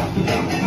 Música